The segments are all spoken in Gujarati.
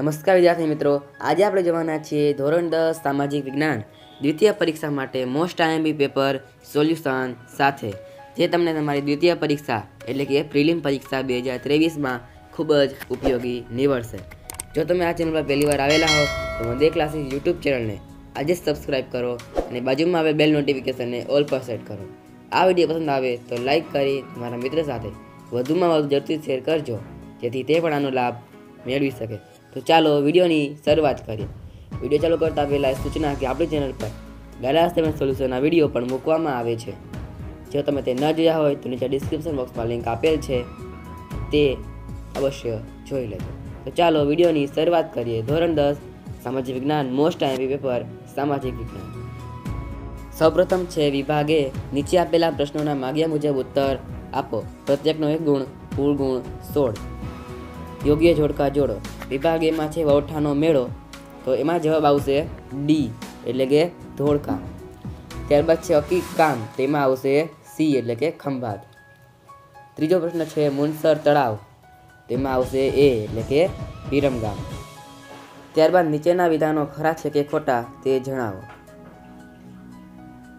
નમસ્કાર વિદ્યાર્થી મિત્રો. આજે આપણે જવાના છીએ ધોરણ દસ, સામાજિક વિજ્ઞાન. દ્વિતીય પરીક્ષા માટે મોસ્ટ આઈએમબી પેપર સોલ્યુશન સાથે. જે તમને તમારી દ્વિતીય પરીક્ષા, એટલે કે પ્રિલિમ પરીક્ષા બે હજાર ત્રેવીસમાં ખૂબ જ ઉપયોગી નીવડશે. જો તમે આ ચેનલ પર પહેલી વાર આવેલા હો, તો વંદે ક્લાસીસ યુટ્યુબ ચેનલને આજે જ કરો અને બાજુમાં આવે બેલ નોટિફિકેશનને ઓલ પર સેટ કરો. આ વીડિયો પસંદ આવે તો લાઈક કરી તમારા મિત્ર સાથે વધુમાં વધુ ઝડપથી શેર કરજો, જેથી તે પણ આનો લાભ મેળવી શકે. તો ચાલો વિડીયોની શરૂઆત કરીએ. વીડિયો ચાલુ કરતા પહેલાં સૂચના કે આપણી ચેનલ પર ગાલા તેમજ સોલ્યુશનના વીડિયો પણ મૂકવામાં આવે છે. જો તમે તે ન જોયા હોય તો નીચે ડિસ્ક્રિપ્શન બોક્સમાં લિંક આપેલ છે. તે અવશ્ય જોઈ લેજો. તો ચાલો વિડીયોની શરૂઆત કરીએ. ધોરણ દસ, સામાજિક વિજ્ઞાન. મોસ્ટ આઈએમપી પેપર સામાજિક વિજ્ઞાન. સૌપ્રથમ છે વિભાગે નીચે આપેલા પ્રશ્નોના માગ્યા મુજબ ઉત્તર આપો. પ્રત્યેકનો એક ગુણ, કુલ ગુણ, સોળ. યોગ્ય જોડકા જોડો. વિભાગ એમાં છે વૌઠાનો મેળો. તો એમાં જવાબ આવશે ડી એટલે કે ધોળકા. ત્યારબાદ છે અકી કામ તેમાં આવશે સી એટલે કે ખંભાત. ત્રીજો પ્રશ્ન છે મુનસર તળાવ તેમાં આવશે એ એટલે કે વિરમગામ. ત્યારબાદ નીચેના વિધાનો ખરા છે કે ખોટા, તે જણાવો.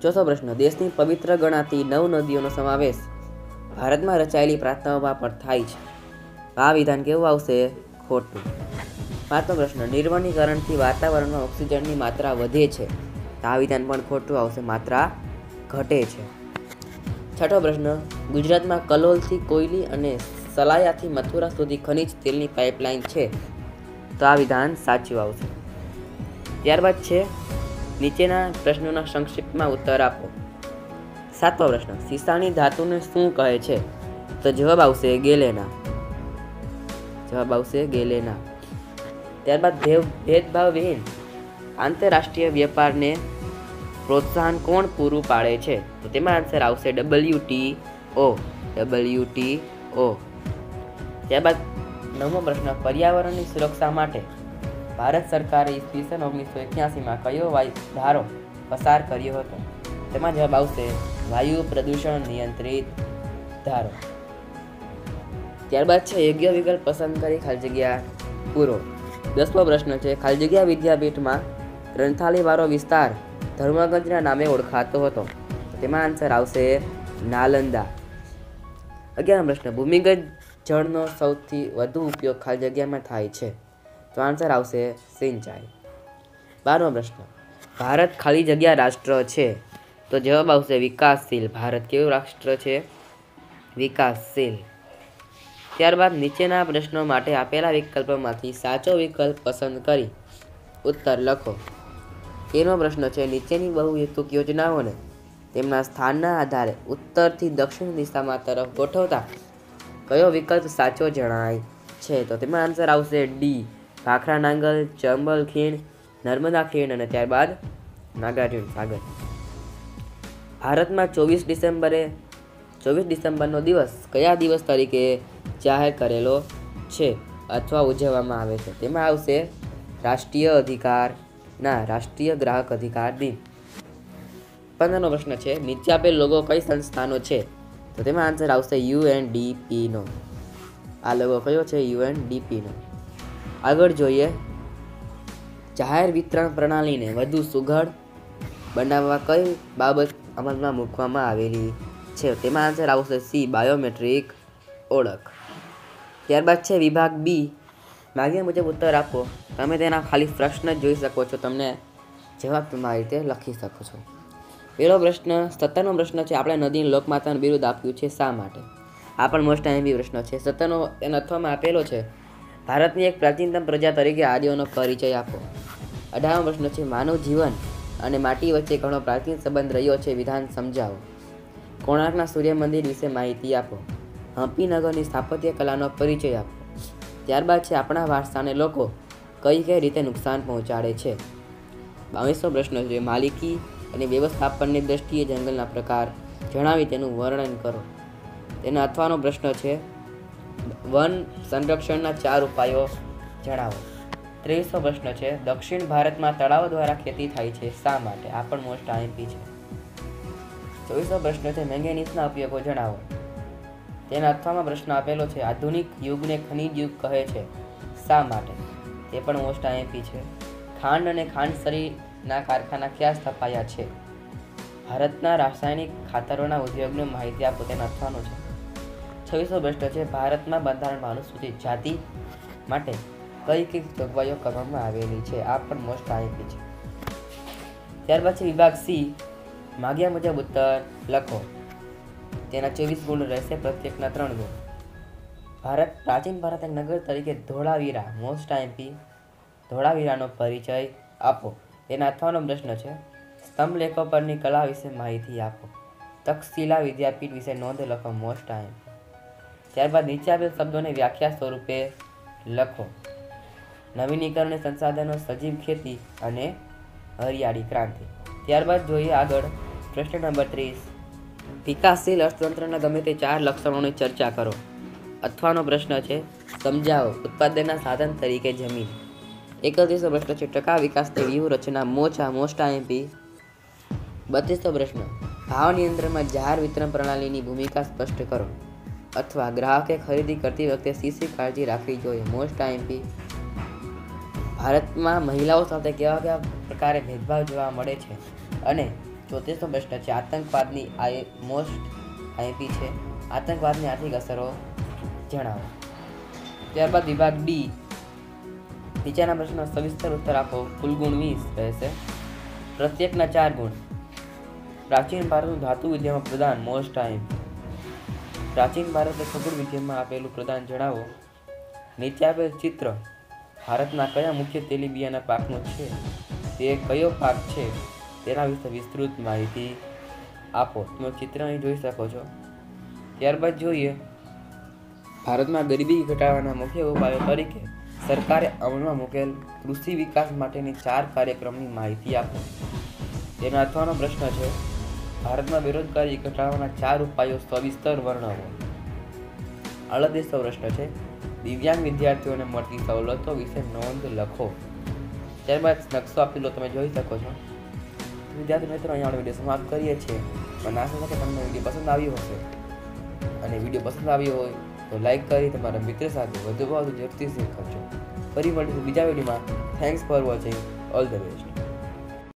ચોથો પ્રશ્ન, દેશની પવિત્ર ગણાતી નવ નદીઓનો સમાવેશ ભારતમાં રચાયેલી પ્રાર્થનાઓમાં પણ થાય છે. આ વિધાન કેવું આવશે? ખોટું. પાંચમો પ્રશ્ન, નિર્વનીકરણથી વાતાવરણમાં ઓક્સિજનની માત્રા વધે છે. આ વિધાન પણ ખોટું આવશે, માત્રા ઘટે છે. છઠ્ઠો પ્રશ્ન, ગુજરાતમાં કલોલથી કોયલી અને સલાયાથી મથુરા સુધી ખનિજ તેલની પાઇપલાઇન છે. તો આ વિધાન સાચું આવશે. ત્યારબાદ છે, નીચેના પ્રશ્નોના સંક્ષિપ્તમાં ઉત્તર આપો. સાતમો પ્રશ્ન સીસાની ધાતુને શું કહે છે? તો જવાબ આવશે ગેલેના. જવાબ આવશે ગેલેના. ત્યારબાદ ભેવ, ભેદભાવ વિહીન. આંતરરાષ્ટ્રીય વેપારને પ્રોત્સાહન કોણ પૂરું પાડે છે? તો તેમાં આન્સર આવશે W T O W T O ત્યારબાદ નવમો પ્રશ્ન, પર્યાવરણની સુરક્ષા માટે ભારત સરકારે ઈસવીસન ઓગણીસો એક્યાસીમાં કયો વાયુ, ધારો પસાર કર્યો હતો? તેમાં જવાબ આવશે, વાયુ પ્રદૂષણ નિયંત્રિત ધારો. ત્યારબાદ છે યોગ્ય વિકલ્પ પસંદ કરી ખાલી જગ્યા પૂરો. દસમો પ્રશ્ન છે, ખાલી જગ્યા વિદ્યાપીઠમાં ગ્રંથાલયવાળો વિસ્તાર ધર્મગંજના નામે ઓળખાતો હતો. તેમાં આન્સર આવશે નાલંદા. અગિયારમો પ્રશ્ન ભૂમિગત જળનો સૌથી વધુ ઉપયોગ ખાલી જગ્યામાં થાય છે? તો આન્સર આવશે સિંચાઈ. બારમો પ્રશ્ન, ભારત ખાલી જગ્યા રાષ્ટ્ર છે? તો જવાબ આવશે વિકાસશીલ. ભારત કેવું રાષ્ટ્ર છે? વિકાસશીલ. ત્યારબાદ નીચેના પ્રશ્નો માટે આપેલા વિકલ્પોમાંથી સાચો વિકલ્પ પસંદ કરી ઉત્તર લખો. તેનો પ્રશ્ન છે, નીચેની બહુહેતુક યોજનાઓને તેમના સ્થાનના આધારે ઉત્તરથી દક્ષિણ દિશામાં તરફ ગોઠવતા કયો વિકલ્પ સાચો જણાય છે? તો તેમાં આન્સર આવશે ડી ભાખરા નાંગલ, ચંબલ ખીણ, નર્મદા ખીણ અને ત્યારબાદ નાગાર્જુન સાગર. ભારતમાં ચોવીસ ડિસેમ્બરે, ચોવીસ ડિસેમ્બરનો દિવસ કયા દિવસ તરીકે જાહેર કરેલો છે અથવા ઉજવવામાં આવે છે. તેમાં આવશે રાષ્ટ્રીય અધિકારના રાષ્ટ્રીય ગ્રાહક અધિકાર દિન. પંદરનો પ્રશ્ન છે, નીચે આપેલ લોગો કઈ સંસ્થાનો છે? તો તેમાં આન્સર આવશે યુએનડીપીનો. આ લોગો કયો છે? યુએનડીપીનો. આગળ જોઈએ, જાહેર વિતરણ પ્રણાલીને વધુ સુઘડ બનાવવા કઈ બાબત અમલમાં મૂકવામાં આવેલી છે? તેમાં આન્સર આવશે સી, બાયોમેટ્રિક ઓળખ. ત્યારબાદ છે વિભાગ બી. માગ્યા મુજબ ઉત્તર આપો. તમે તેના ખાલી પ્રશ્ન જ જોઈ શકો છો. તમને જવાબ તમારી રીતે લખી શકો છો. પહેલો પ્રશ્ન સત્તરનો પ્રશ્ન છે, આપણે નદીને લોકમાતાનું બિરુદ આપ્યું છે શા માટે? આ પણ મોસ્ટ આઈએમપી પ્રશ્ન છે. સત્તરનો એનો અથવામાં આપેલો છે, ભારતની એક પ્રાચીનતમ પ્રજા તરીકે આદિઓનો પરિચય આપો. અઢારમો પ્રશ્ન છે, માનવ જીવન અને માટી વચ્ચે ઘણો પ્રાચીન સંબંધ રહ્યો છે, વિધાન સમજાવો. કોણાર્કના સૂર્ય મંદિર વિશે માહિતી આપો. હમ્પી નગરની સ્થાપત્ય કલાનો પરિચય આપો. ત્યારબાદ છે આપણા વારસાને લોકો કઈ કઈ રીતે નુકસાન પહોંચાડે છે. બાવીસમો પ્રશ્ન છે માલિકી અને વ્યવસ્થાપનની દ્રષ્ટિએ જંગલના પ્રકાર જણાવી તેનું વર્ણન કરો. તેના અથવાનો પ્રશ્ન છે, વન સંરક્ષણના ચાર ઉપાયો જણાવો. ત્રેવીસમો પ્રશ્ન છે, દક્ષિણ ભારતમાં તળાવ દ્વારા ખેતી થાય છે શા માટે? આ પણ મોસ્ટ આઈએમપી છે. ચોવીસમો પ્રશ્ન છે મેંગેનીસના ઉપયોગો જણાવો. તેના અથવામાં પ્રશ્ન આપેલો છે, આધુનિક યુગને ખનિજ યુગ કહે છે. શા માટે? તે પણ મોસ્ટ આઈએમપી છે. ખાંડ અને ખાંડ શરીરના કારખાના ક્યાં સ્થપાયા છે? ભારતના રાસાયણિક ખાતરોના ઉદ્યોગની માહિતી આપો, તેને અથવાનો છે. છવ્વીસો પ્રશ્ન છે. ભારતમાં બંધારણમાં અનુસૂચિત જાતિ માટે કઈ કઈ જોગવાઈઓ કરવામાં આવેલી છે, આ પણ મોસ્ટ આઈએમપી છે. ત્યાર પછી વિભાગ સી, માગ્યા મુજબ ઉત્તર લખો. તેના ચોવીસ ગુણ રહેશે પ્રત્યેકના ત્રણ ગુણ. ભારત, પ્રાચીન ભારત એક નગર તરીકે ધોળાવીરા મોસ્ટ આઈમ્પી ધોળાવીરાનો પરિચય આપો. તેના અથવાનો પ્રશ્ન છે સ્તંભ લેખો પરની કલા વિશે માહિતી આપો. તક્ષશિલા વિદ્યાપીઠ વિશે નોંધ લખો મોસ્ટ આઈમ્પી ત્યારબાદ નીચે આપેલ શબ્દોને વ્યાખ્યા સ્વરૂપે લખો. નવીનીકરણીય સંસાધનો, સજીવ ખેતી અને હરિયાળી ક્રાંતિ. ત્યારબાદ જોઈએ આગળ પ્રશ્ન નંબર ત્રીસ. વિકાસશીલ અર્થતંત્રના ગમે તે ચાર લક્ષણોની ચર્ચા કરો. અથવાનો પ્રશ્ન છે, સમજાવો, ઉત્પાદનના સાધન તરીકે જમીન. એકત્રીસો પ્રશ્ન છે, ટકા વિકાસની વ્યૂહરચના મોછા મોસ્ટ એમપી બત્રીસો પ્રશ્ન, ભાવ નિયંત્રણમાં જાહેર વિતરણ પ્રણાલીની ભૂમિકા સ્પષ્ટ કરો. અથવા ગ્રાહકે ખરીદી કરતી વખતે શી કાળજી રાખવી જોઈએ, મોસ્ટ આઈએમપી ભારતમાં મહિલાઓ સાથે કેવા કેવા પ્રકારે ભેદભાવ જોવા મળે છે? અને ચોત્રીસો પ્રશ્ન છે. આતંકવાદની આઈ મોસ્ટ આઈપી છે. આતંકવાદની આર્થિક અસરો જણાવો. ત્યારબાદ વિભાગ ડી નીચેના પ્રશ્નનો સવિસ્તર ઉત્તર આપો. કુલ ગુણ વીસ રહેશે. પ્રત્યેકના ચાર ગુણ. પ્રાચીન ભારતનું ધાતુ વિદ્યામાં પ્રદાન મોસ્ટ ટાઈમ પ્રાચીન ભારતે ખગોળ વિદ્યામાં આપેલું પ્રદાન જણાવો. નીચે આપેલ ચિત્ર, ભારતના કયા મુખ્ય તેલીબિયાના પાકનું છે? તે કયો પાક છે? તેના વિશે વિસ્તૃત માહિતી આપો. તમે ચિત્ર અહીં જોઈ શકો છો. ત્યારબાદ જોઈએ. ભારતમાં ગરીબી ઘટાડવાના મુખ્ય ઉપાયો તરીકે સરકારે અમલમાં મૂકેલ કૃષિ વિકાસ માટેની ચાર કાર્યક્રમની માહિતી આપો. તેનો અથવાનો પ્રશ્ન છે, ભારતમાં બેરોજગારી ઘટાડવાના ચાર ઉપાયો સવિસ્તર વર્ણવો. અડતીસો પ્રશ્ન છે, દિવ્યાંગ વિદ્યાર્થીઓને મળતી સવલતો વિશે નોંધ લખો. ત્યારબાદ નકશો આપેલો તમે જોઈ શકો છો. વિદ્યાર્થી મિત્રો, અહીંયા વીડિયો સમાપ્ત કરીએ છીએ. પણ આશા છે તમને વીડિયો પસંદ આવ્યો હશે. અને વીડિયો પસંદ આવ્યો હોય, તો લાઈક કરી તમારા મિત્ર સાથે વધુ વધુ જરૂરથી શેર કરજો. ફરી મળીશું બીજા વિડીયોમાં thanks for watching all the best